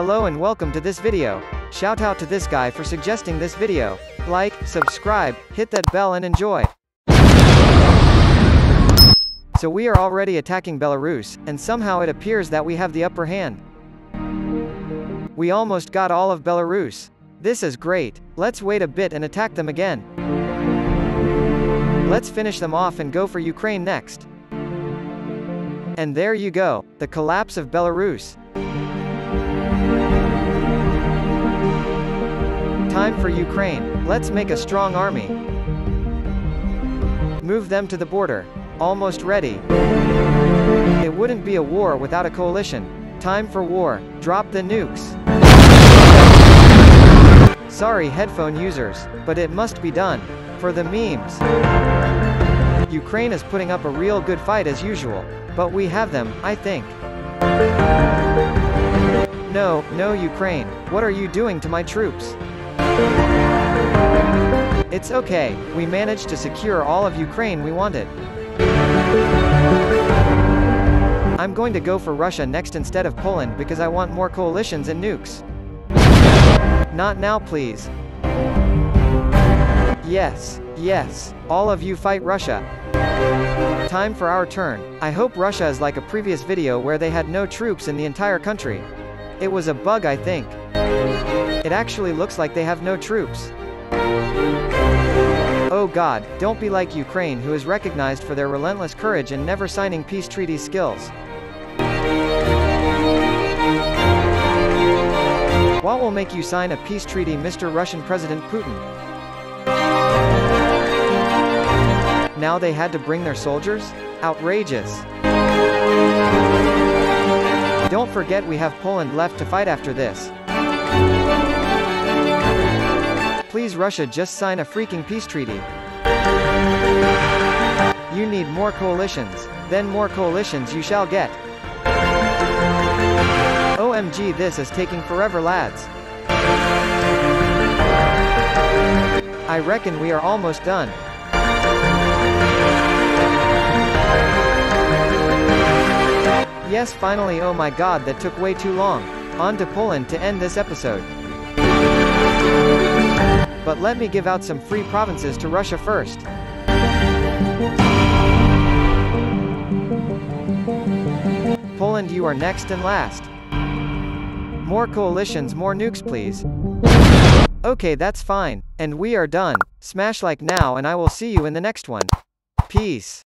Hello and welcome to this video. Shout out to this guy for suggesting this video. Like, subscribe, hit that bell and enjoy. So we are already attacking Belarus, and somehow it appears that we have the upper hand. We almost got all of Belarus. This is great. Let's wait a bit and attack them again. Let's finish them off and go for Ukraine next. And there you go, the collapse of Belarus. For Ukraine. Let's make a strong army. Move them to the border. Almost ready. It wouldn't be a war without a coalition. Time for war. Drop the nukes. Sorry headphone users, but it must be done. For the memes. Ukraine is putting up a real good fight as usual. But we have them, I think. No, no Ukraine, what are you doing to my troops? It's okay, we managed to secure all of Ukraine we wanted. I'm going to go for Russia next instead of Poland because I want more coalitions and nukes. Not now please. Yes, yes, all of you fight Russia. Time for our turn. I hope Russia is like a previous video where they had no troops in the entire country. It was a bug I think. It actually looks like they have no troops. Oh god, don't be like Ukraine who is recognized for their relentless courage and never signing peace treaty skills. What will make you sign a peace treaty Mr. Russian President Putin? Now they had to bring their soldiers? Outrageous. Don't forget we have Poland left to fight after this. Please Russia just sign a freaking peace treaty. You need more coalitions. Then more coalitions you shall get. OMG this is taking forever lads. I reckon we are almost done. Yes finally oh my god that took way too long. On to Poland to end this episode. But let me give out some free provinces to Russia first. Poland you are next and last. More coalitions more nukes please. Okay that's fine. And we are done. Smash like now and I will see you in the next one. Peace.